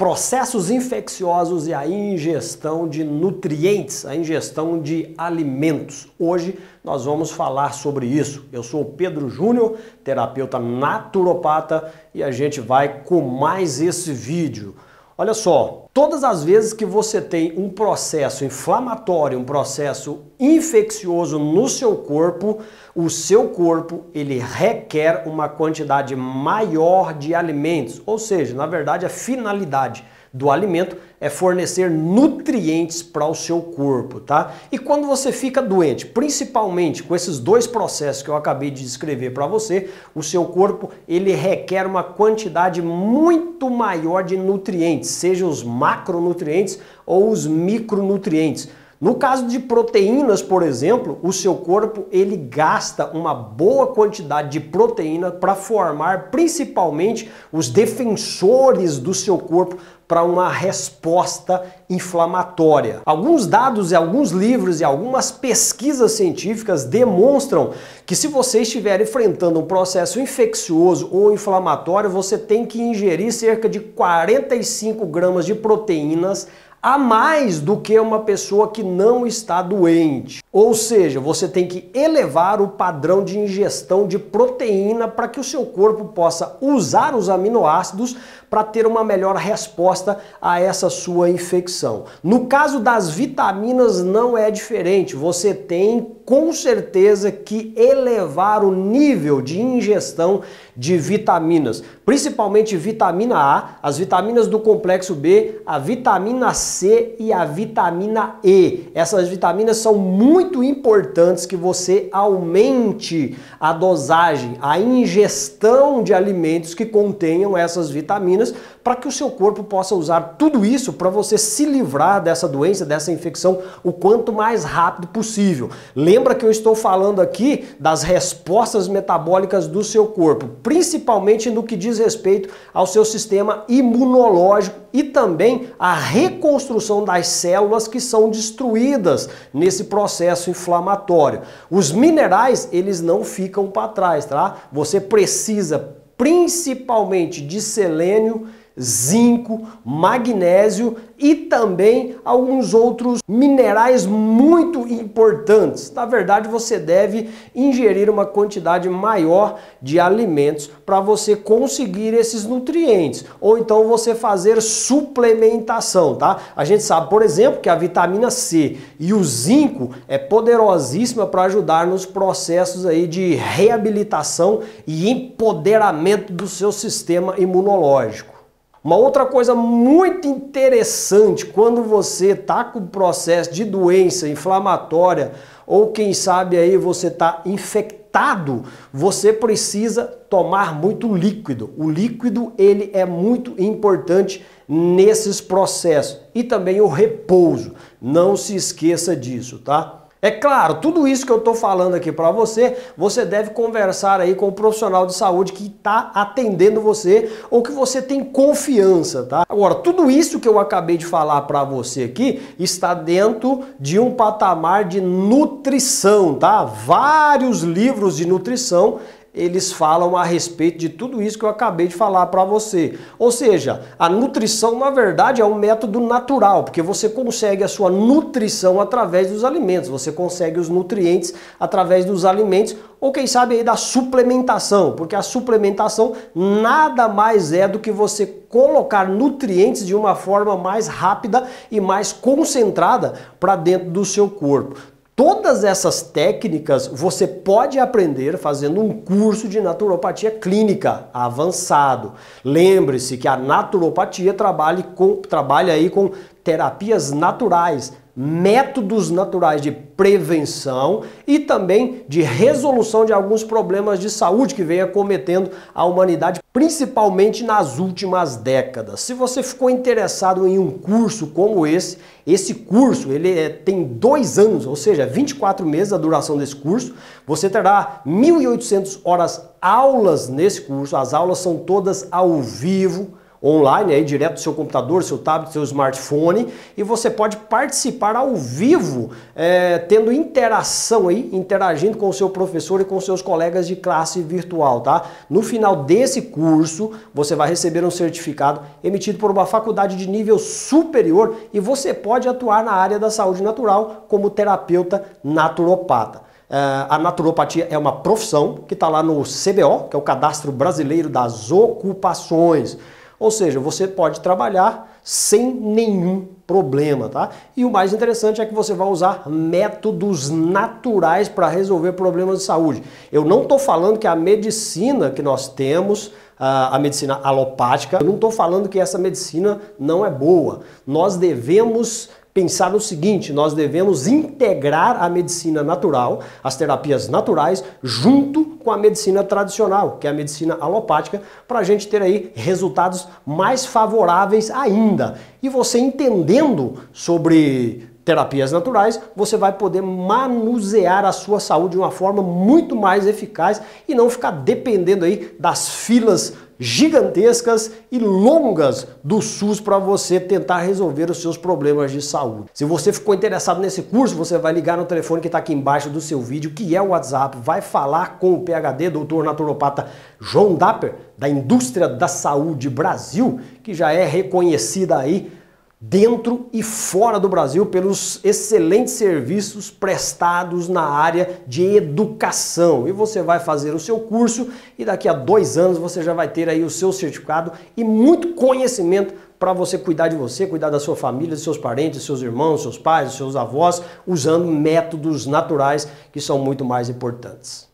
processos infecciosos e a ingestão de nutrientes, a ingestão de alimentos. Hoje nós vamos falar sobre isso. Eu sou Pedro Júnior, terapeuta naturopata, e a gente vai com mais esse vídeo. Olha só, todas as vezes que você tem um processo inflamatório, um processo infeccioso no seu corpo, o seu corpo ele requer uma quantidade maior de alimentos, ou seja, na verdade a finalidade do alimento é fornecer nutrientes para o seu corpo, tá? E quando você fica doente, principalmente com esses dois processos que eu acabei de descrever para você, o seu corpo ele requer uma quantidade muito maior de nutrientes, seja os macronutrientes ou os micronutrientes. No caso de proteínas, por exemplo, o seu corpo ele gasta uma boa quantidade de proteína para formar principalmente os defensores do seu corpo para uma resposta inflamatória. Alguns dados e alguns livros e algumas pesquisas científicas demonstram que se você estiver enfrentando um processo infeccioso ou inflamatório, você tem que ingerir cerca de 45 gramas de proteínas a mais do que uma pessoa que não está doente. Ou seja, você tem que elevar o padrão de ingestão de proteína para que o seu corpo possa usar os aminoácidos para ter uma melhor resposta a essa sua infecção. No caso das vitaminas não é diferente. Você tem com certeza que elevar o nível de ingestão de vitaminas, principalmente vitamina A, as vitaminas do complexo B, a vitamina C e a vitamina E. Essas vitaminas são muito importantes que você aumente a dosagem, a ingestão de alimentos que contenham essas vitaminas para que o seu corpo possa usar tudo isso para você se livrar dessa doença, dessa infecção o quanto mais rápido possível. Lembra que eu estou falando aqui das respostas metabólicas do seu corpo, principalmente no que diz respeito ao seu sistema imunológico e também a reconstrução das células que são destruídas nesse processo inflamatório. Os minerais, eles não ficam para trás, tá? Você precisa principalmente de selênio, zinco, magnésio e também alguns outros minerais muito importantes. Na verdade, você deve ingerir uma quantidade maior de alimentos para você conseguir esses nutrientes, ou então você fazer suplementação, tá? A gente sabe, por exemplo, que a vitamina C e o zinco é poderosíssima para ajudar nos processos aí de reabilitação e empoderamento do seu sistema imunológico. Uma outra coisa muito interessante quando você está com processo de doença inflamatória ou quem sabe aí você está infectado, você precisa tomar muito líquido. O líquido ele é muito importante nesses processos e também o repouso. Não se esqueça disso, tá? É claro, tudo isso que eu estou falando aqui para você, você deve conversar aí com o profissional de saúde que está atendendo você ou que você tem confiança, tá? Agora, tudo isso que eu acabei de falar para você aqui está dentro de um patamar de nutrição, tá? Vários livros de nutrição eles falam a respeito de tudo isso que eu acabei de falar para você. Ou seja, a nutrição na verdade é um método natural, porque você consegue a sua nutrição através dos alimentos, você consegue os nutrientes através dos alimentos, ou quem sabe aí da suplementação, porque a suplementação nada mais é do que você colocar nutrientes de uma forma mais rápida e mais concentrada para dentro do seu corpo. Todas essas técnicas você pode aprender fazendo um curso de naturopatia clínica avançado. Lembre-se que a naturopatia trabalha, com, trabalha aí com terapias naturais, métodos naturais de prevenção e também de resolução de alguns problemas de saúde que vem acometendo a humanidade, principalmente nas últimas décadas. Se você ficou interessado em um curso como esse, esse curso ele é, tem dois anos, ou seja, 24 meses a duração desse curso. Você terá 1.800 horas aulas nesse curso. As aulas são todas ao vivo online, aí direto do seu computador, seu tablet, seu smartphone, e você pode participar ao vivo, é, tendo interação aí, interagindo com o seu professor e com seus colegas de classe virtual, tá? No final desse curso, você vai receber um certificado emitido por uma faculdade de nível superior e você pode atuar na área da saúde natural como terapeuta naturopata. É, a naturopatia é uma profissão que está lá no CBO, que é o Cadastro Brasileiro das Ocupações. Ou seja, você pode trabalhar sem nenhum problema, tá? E o mais interessante é que você vai usar métodos naturais para resolver problemas de saúde. Eu não estou falando que a medicina que nós temos, a medicina alopática, eu não estou falando que essa medicina não é boa. Nós devemos pensar no seguinte: nós devemos integrar a medicina natural, as terapias naturais, junto com a medicina tradicional, que é a medicina alopática, para a gente ter aí resultados mais favoráveis ainda. E você entendendo sobre terapias naturais, você vai poder manusear a sua saúde de uma forma muito mais eficaz e não ficar dependendo aí das filas gigantescas e longas do SUS para você tentar resolver os seus problemas de saúde. Se você ficou interessado nesse curso, você vai ligar no telefone que está aqui embaixo do seu vídeo, que é o WhatsApp, vai falar com o PhD, doutor naturopata João Dapper, da indústria da saúde Brasil, que já é reconhecida aí dentro e fora do Brasil pelos excelentes serviços prestados na área de educação. E você vai fazer o seu curso e daqui a dois anos você já vai ter aí o seu certificado e muito conhecimento para você cuidar de você, cuidar da sua família, dos seus parentes, seus irmãos, seus pais, seus avós, usando métodos naturais que são muito mais importantes.